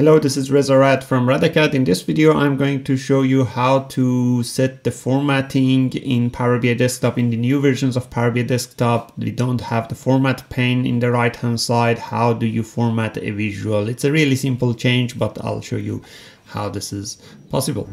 Hello, this is Reza Rad from Radacad. In this video, I'm going to show you how to set the formatting in Power BI Desktop. In the new versions of Power BI Desktop, we don't have the format pane in the right hand side. How do you format a visual? It's a really simple change, but I'll show you how this is possible.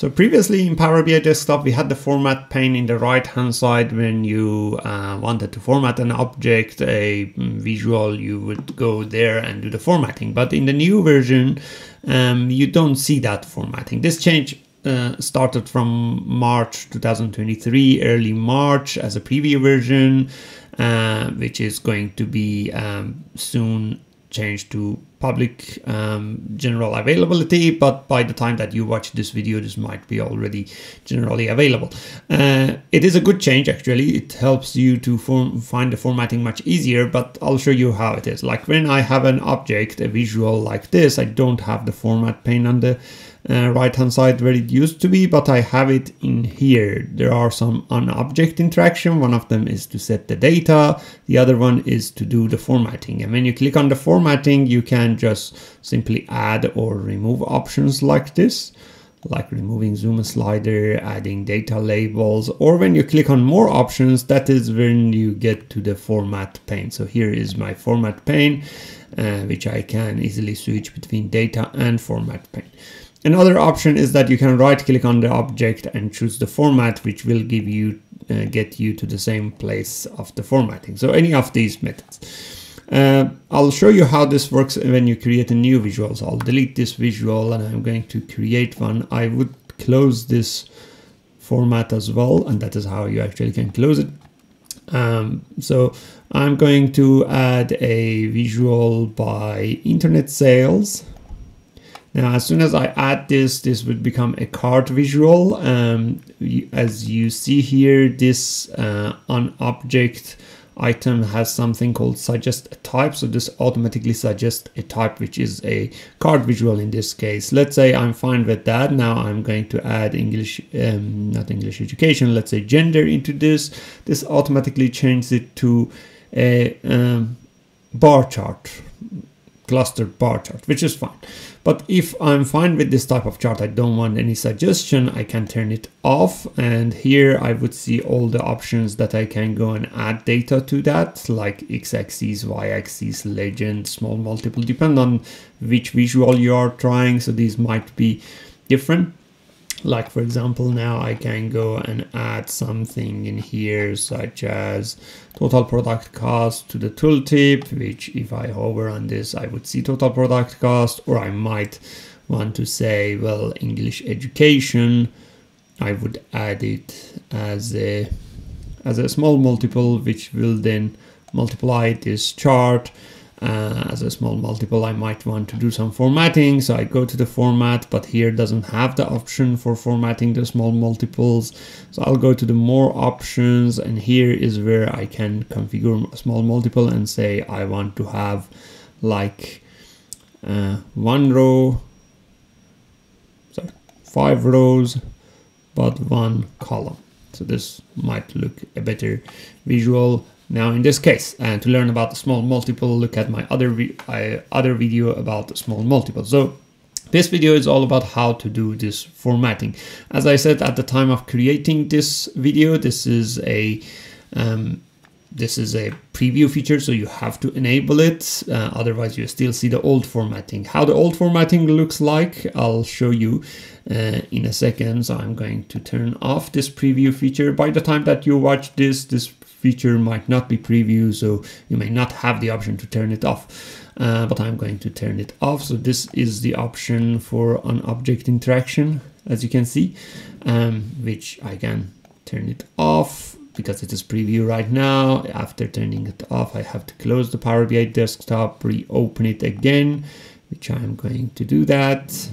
So previously in Power BI Desktop, we had the format pane in the right hand side when you uh, wanted to format an object, a visual, you would go there and do the formatting. But in the new version, um, you don't see that formatting. This change uh, started from March 2023, early March as a preview version, uh, which is going to be um, soon changed to public um, general availability but by the time that you watch this video this might be already generally available. Uh, it is a good change actually. It helps you to form, find the formatting much easier but I'll show you how it is. Like when I have an object a visual like this I don't have the format pane on the uh, right hand side where it used to be but I have it in here there are some on object interaction one of them is to set the data the other one is to do the formatting and when you click on the formatting you can just simply add or remove options like this like removing zoom slider, adding data labels, or when you click on more options, that is when you get to the format pane. So here is my format pane, uh, which I can easily switch between data and format pane. Another option is that you can right click on the object and choose the format, which will give you, uh, get you to the same place of the formatting. So any of these methods. Uh, I'll show you how this works when you create a new visual. So I'll delete this visual and I'm going to create one. I would close this format as well. And that is how you actually can close it. Um, so I'm going to add a visual by internet sales. Now, as soon as I add this, this would become a card visual. Um, as you see here, this uh, on object item has something called suggest a type. So this automatically suggests a type, which is a card visual in this case. Let's say I'm fine with that. Now I'm going to add English, um, not English education, let's say gender into this. This automatically changes it to a um, bar chart clustered bar chart, which is fine. But if I'm fine with this type of chart, I don't want any suggestion, I can turn it off. And here I would see all the options that I can go and add data to that, like x-axis, y-axis, legend, small multiple, depend on which visual you are trying. So these might be different like for example now I can go and add something in here such as total product cost to the tooltip which if I hover on this I would see total product cost or I might want to say well English education. I would add it as a as a small multiple which will then multiply this chart uh, as a small multiple I might want to do some formatting so I go to the format but here doesn't have the option for formatting the small multiples. So I'll go to the more options and here is where I can configure a small multiple and say I want to have like uh, one row sorry five rows but one column. So this might look a better visual now in this case, and to learn about the small multiple, look at my other, uh, other video about the small multiple. So this video is all about how to do this formatting. As I said at the time of creating this video, this is a um, this is a preview feature, so you have to enable it. Uh, otherwise, you still see the old formatting. How the old formatting looks like, I'll show you uh, in a second. So I'm going to turn off this preview feature. By the time that you watch this, this feature might not be preview, so you may not have the option to turn it off. Uh, but I'm going to turn it off. So this is the option for an object interaction, as you can see, um, which I can turn it off because it is preview right now. After turning it off, I have to close the Power BI desktop, reopen it again, which I'm going to do that.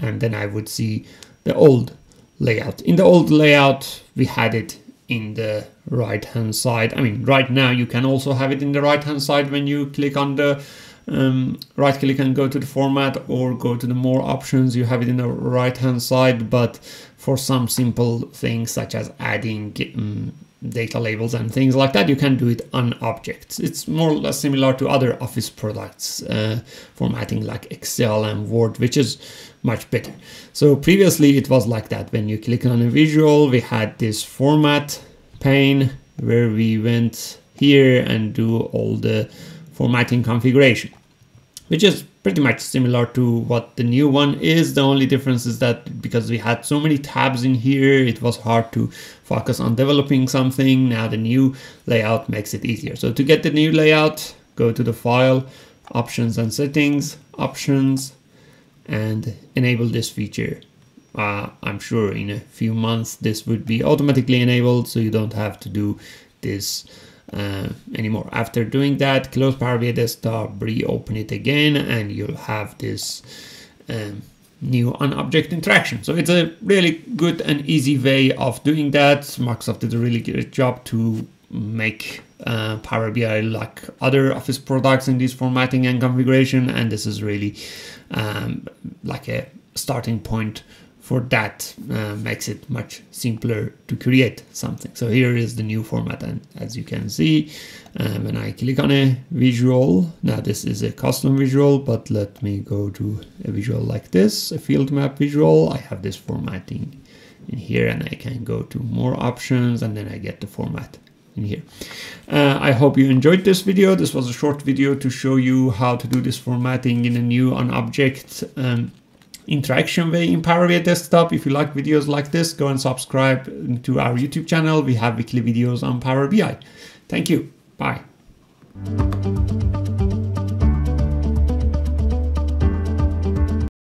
And then I would see the old layout. In the old layout, we had it in the right hand side. I mean, right now you can also have it in the right hand side when you click on the um, right click and go to the format or go to the more options you have it in the right hand side but for some simple things such as adding um, data labels and things like that, you can do it on objects. It's more or less similar to other Office products uh, formatting like Excel and Word, which is much better. So previously it was like that. When you click on a visual, we had this format pane where we went here and do all the formatting configuration, which is pretty much similar to what the new one is. The only difference is that because we had so many tabs in here, it was hard to focus on developing something. Now the new layout makes it easier. So to get the new layout, go to the file, options and settings, options, and enable this feature. Uh, I'm sure in a few months this would be automatically enabled so you don't have to do this uh, anymore. After doing that, close Power BI Desktop, reopen it again, and you'll have this um, new on-object interaction. So it's a really good and easy way of doing that. Microsoft did a really good job to make uh, Power BI like other Office products in this formatting and configuration, and this is really um, like a starting point for that uh, makes it much simpler to create something. So here is the new format and as you can see uh, when I click on a visual, now this is a custom visual but let me go to a visual like this, a filled map visual, I have this formatting in here and I can go to more options and then I get the format in here. Uh, I hope you enjoyed this video. This was a short video to show you how to do this formatting in a new on object um, interaction way in Power BI Desktop. If you like videos like this, go and subscribe to our YouTube channel. We have weekly videos on Power BI. Thank you. Bye.